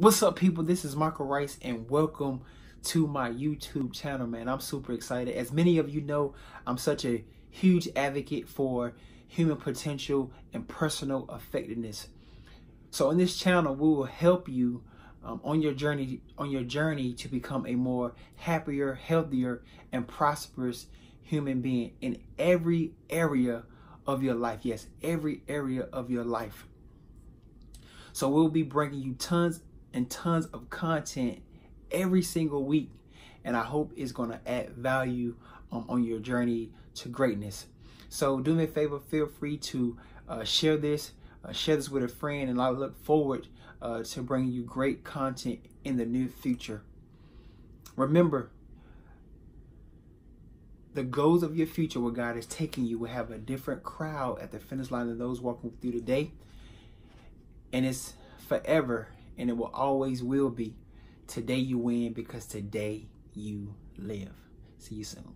What's up, people? This is Michael Rice, and welcome to my YouTube channel, man. I'm super excited. As many of you know, I'm such a huge advocate for human potential and personal effectiveness. So, in this channel, we will help you um, on your journey on your journey to become a more happier, healthier, and prosperous human being in every area of your life. Yes, every area of your life. So we'll be bringing you tons and tons of content every single week. And I hope it's going to add value um, on your journey to greatness. So do me a favor, feel free to uh, share this, uh, share this with a friend, and I look forward uh, to bringing you great content in the near future. Remember, the goals of your future, where God is taking you, will have a different crowd at the finish line than those walking with you today. And it's forever, and it will always will be. Today you win because today you live. See you soon.